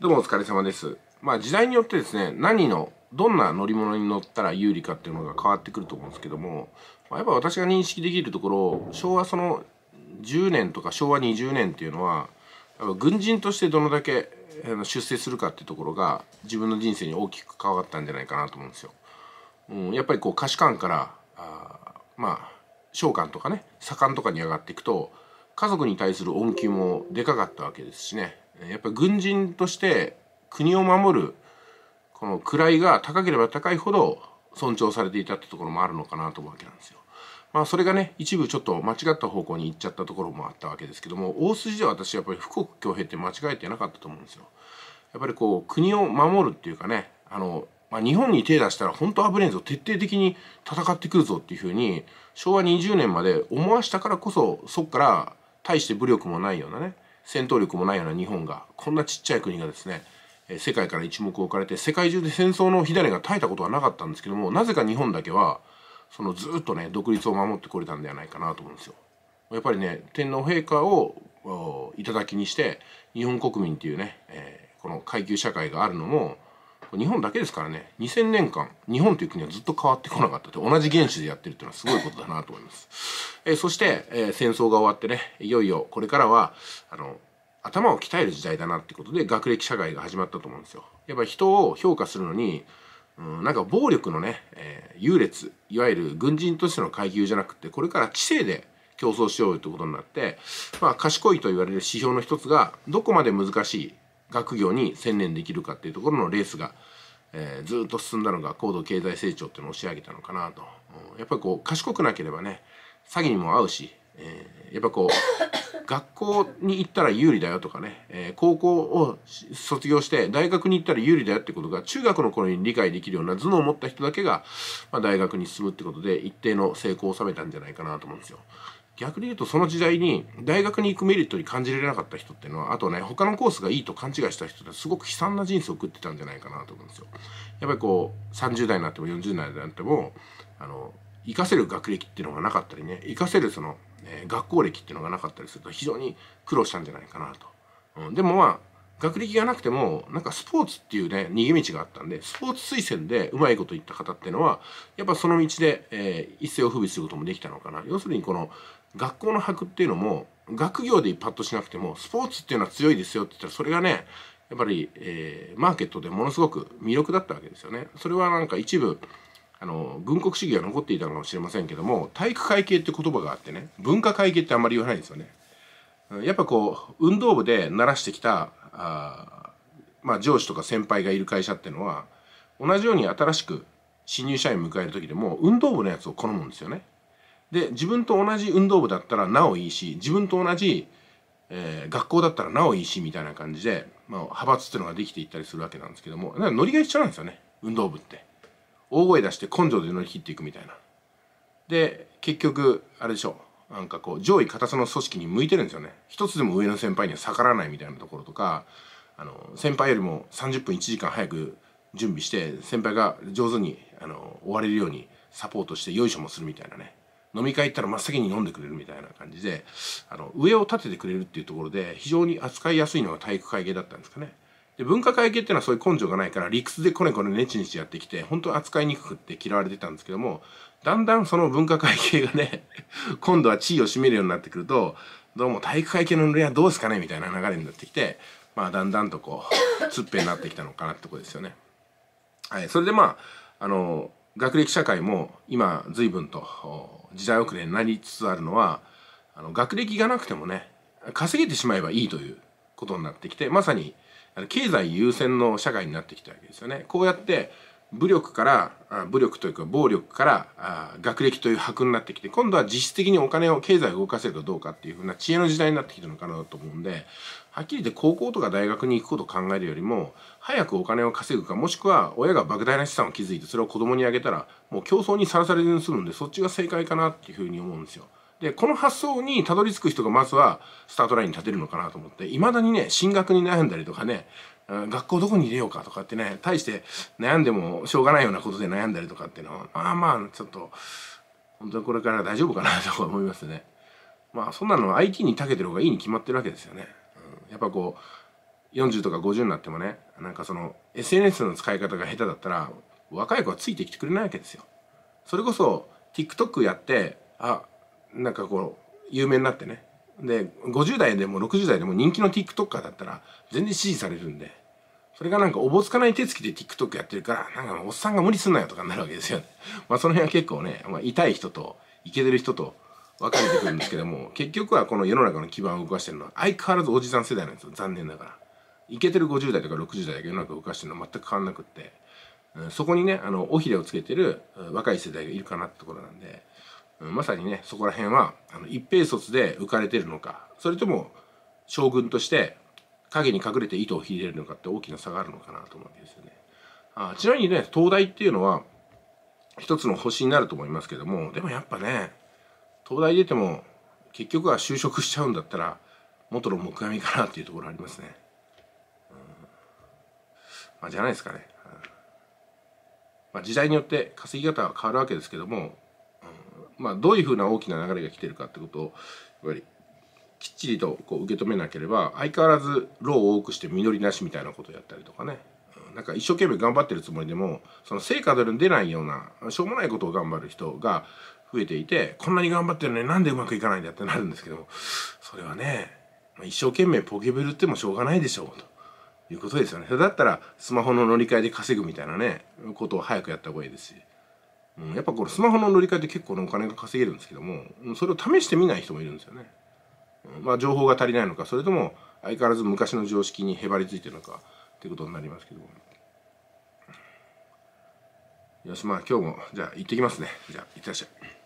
どうもお疲れ様です。まあ時代によってですね、何の、どんな乗り物に乗ったら有利かっていうのが変わってくると思うんですけども、まあ、やっぱ私が認識できるところ、昭和その10年とか昭和20年っていうのは、やっぱ軍人としてどのだけ出世するかっていうところが自分の人生に大きく関わったんじゃないかなと思うんですよ。うん、やっぱりこう歌手官からあまあ召喚とかね左官とかに上がっていくと家族に対する恩給もでかかったわけですしねやっぱ軍人として国を守るこの位が高ければ高いほど尊重されていたってところもあるのかなと思うわけなんですよ。まあそれがね一部ちょっと間違った方向に行っちゃったところもあったわけですけども大筋では私やっぱり富国強兵って間違えてなかったと思うんですよ。やっぱりこう国を守るっていうかねあの、まあ、日本に手出したら本当危ねえぞ徹底的に戦ってくるぞっていうふうに昭和20年まで思わしたからこそそっから大して武力もないようなね戦闘力もないような日本がこんなちっちゃい国がですね世界から一目置かれて世界中で戦争の火種が絶えたことはなかったんですけどもなぜか日本だけはそのずっとね独立を守ってこれたんではないかなと思うんですよ。やっぱりね天皇陛下を頂きにして日本国民っていうね、えー、この階級社会があるのも日本だけですからね2000年間日本という国はずっと変わってこなかったって同じ原種でやってるっていうのはすごいことだなと思います。えー、そして、えー、戦争が終わってねいよいよこれからはあの頭を鍛える時代だなってことで学歴社会が始まったと思うんですよ。やっぱ人を評価するのに、うん、なんか暴力のね、えー、優劣いわゆる軍人としての階級じゃなくてこれから知性で競争しようよということになって、まあ、賢いと言われる指標の一つがどこまで難しい学業に専念できるかっていうところのレースが、えー、ずっと進んだのが高度経済成長っていうのを押し上げたのかなと。やっぱりこう賢くなければね詐欺にも合うし、えー、やっぱこう学校に行ったら有利だよとかね、えー、高校を卒業して大学に行ったら有利だよってことが中学の頃に理解できるような頭脳を持った人だけが、まあ、大学に進むってことで一定の成功を収めたんじゃないかなと思うんですよ。逆に言うとその時代に大学に行くメリットに感じられなかった人っていうのはあとね他のコースがいいと勘違いした人ってすごく悲惨な人生を送ってたんじゃないかなと思うんですよ。やっぱりこう30代になっても40代になってもあの活かせる学歴っていうのがなかったりね活かせるその、え、学校歴っていうのがなかったりすると非常に苦労したんじゃないかなと。うん、でもまあ学歴がなくてもなんかスポーツっていうね逃げ道があったんでスポーツ推薦でうまいこと言った方っていうのはやっぱその道で、えー、一世を風靡することもできたのかな要するにこの学校の箔っていうのも学業でパッとしなくてもスポーツっていうのは強いですよって言ったらそれがねやっぱり、えー、マーケットでものすごく魅力だったわけですよね。それはなんか一部あの軍国主義が残っていたのかもしれませんけども体育会系って言葉があってね文化会系ってあんまり言わないんですよね。やっぱこう運動部で慣らしてきたあまあ上司とか先輩がいる会社っていうのは同じように新しく新入社員迎える時でも運動部のやつを好むんですよね。で自分と同じ運動部だったらなおいいし自分と同じ、えー、学校だったらなおいいしみたいな感じで、まあ、派閥っていうのができていったりするわけなんですけどもだからノリが一緒なんですよね運動部って。大声出して根性で乗り切っていくみたいな。で結局あれでしょうなんかこう上位片さの組織に向いてるんですよね。一つでも上の先輩には逆らわないみたいなところとかあの先輩よりも30分1時間早く準備して先輩が上手にあの終われるようにサポートしてよいしょもするみたいなね飲み会行ったら真っ先に飲んでくれるみたいな感じであの上を立ててくれるっていうところで非常に扱いやすいのが体育会系だったんですかね。で文化会系っていうのはそういう根性がないから理屈でこねこねネチネチやってきて本当扱いにくくって嫌われてたんですけどもだんだんその文化会系がね 今度は地位を占めるようになってくるとどうも体育会系のノリはどうですかねみたいな流れになってきてまあだんだんとこうつっぺになってきたのかなってとこですよね。はい、それでまああの学歴社会も今随分と時代遅れになりつつあるのはあの学歴がなくてもね稼げてしまえばいいということになってきてまさに経済優先の社会になってきたわけですよね。こうやって武力から武力というか暴力から学歴という箔になってきて今度は実質的にお金を経済を動かせるかどうかっていうふうな知恵の時代になってきてるのかなと思うんではっきり言って高校とか大学に行くことを考えるよりも早くお金を稼ぐかもしくは親が莫大な資産を築いてそれを子供にあげたらもう競争にさらされずに済むんでそっちが正解かなっていうふうに思うんですよ。でこの発想にたどり着く人がまずはスタートラインに立てるのかなと思っていまだにね進学に悩んだりとかね学校どこに入れようかとかってね大して悩んでもしょうがないようなことで悩んだりとかっていうのはまあまあちょっと本当にこれから大丈夫かなと思いますね。まあそんなの IT に長けてる方がいいに決まってるわけですよね。うん、やっぱこう40とか50になってもねなんかその SNS の使い方が下手だったら若い子はついてきてくれないわけですよ。それこそ TikTok やってあなんかこう有名になってねで50代でも60代でも人気の TikToker だったら全然支持されるんでそれがなんかおぼつかない手つきで TikTok やってるからなんかおっさんが無理すんなよとかになるわけですよね。まあその辺は結構ね、まあ、痛い人とイケてる人と分かれてくるんですけども 結局はこの世の中の基盤を動かしてるのは相変わらずおじさん世代なんですよ残念ながら。イケてる50代とか60代だけ世の中を動かしてるのは全く変わんなくって、うん、そこにねあの尾ひれをつけてる若い世代がいるかなってところなんで、まさにねそこら辺はあの一平卒で浮かれてるのかそれとも将軍として影に隠れて糸を引いてるのかって大きな差があるのかなと思うわけですよね。あちなみにね東大っていうのは一つの星になると思いますけどもでもやっぱね東大出ても結局は就職しちゃうんだったら元の木阿弥かなっていうところありますね。まあ、じゃないですかね、まあ、時代によって稼ぎ方は変わるわけですけども、まあ、どういうふうな大きな流れが来てるかってことをやっぱりきっちりとこう受け止めなければ相変わらず労を多くして実りなしみたいなことをやったりとかね、うん、なんか一生懸命頑張ってるつもりでもその成果で出ないようなしょうもないことを頑張る人が増えていてこんなに頑張ってるのになんでうまくいかないんだってなるんですけどもそれはね一生懸命ポケベルってもしょうがないでしょうと。いうことですよね。だったらスマホの乗り換えで稼ぐみたいなねことを早くやった方がいいですし、うん、やっぱこれスマホの乗り換えって結構ねお金が稼げるんですけどもそれを試してみない人もいるんですよね、うん、まあ情報が足りないのかそれとも相変わらず昔の常識にへばりついてるのかっていうことになりますけどよしまあ今日もじゃあ行ってきますね。じゃあいってらっしゃい。